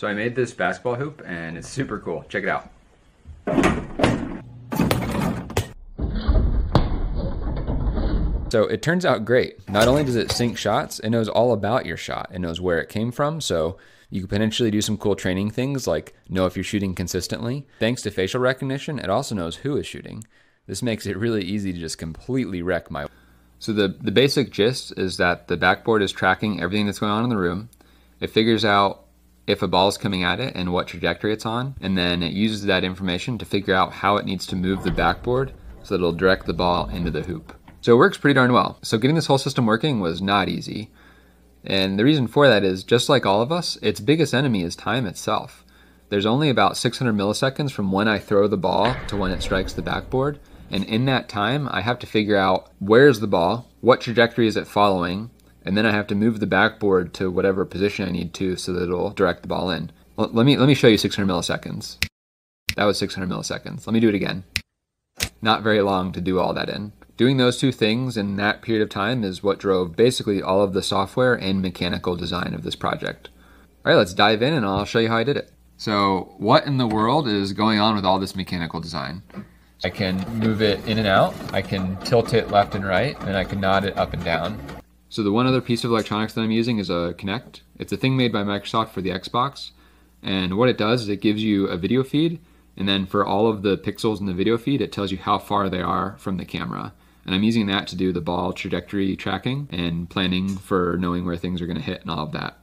So I made this basketball hoop and it's super cool. Check it out. So it turns out great. Not only does it sink shots, it knows all about your shot. It knows where it came from. So you could potentially do some cool training things like know if you're shooting consistently. Thanks to facial recognition, it also knows who is shooting. This makes it really easy to just completely wreck my. So the, the basic gist is that the backboard is tracking everything that's going on in the room. It figures out if a ball is coming at it and what trajectory it's on, and then it uses that information to figure out how it needs to move the backboard so that it'll direct the ball into the hoop. So it works pretty darn well. So getting this whole system working was not easy. And the reason for that is just like all of us, its biggest enemy is time itself. There's only about 600 milliseconds from when I throw the ball to when it strikes the backboard. And in that time, I have to figure out where's the ball, what trajectory is it following, and then I have to move the backboard to whatever position I need to so that it'll direct the ball in. Let me, let me show you 600 milliseconds. That was 600 milliseconds. Let me do it again. Not very long to do all that in. Doing those two things in that period of time is what drove basically all of the software and mechanical design of this project. All right, let's dive in and I'll show you how I did it. So what in the world is going on with all this mechanical design? I can move it in and out, I can tilt it left and right, and I can nod it up and down. So the one other piece of electronics that I'm using is a Kinect. It's a thing made by Microsoft for the Xbox. And what it does is it gives you a video feed, and then for all of the pixels in the video feed, it tells you how far they are from the camera. And I'm using that to do the ball trajectory tracking and planning for knowing where things are going to hit and all of that.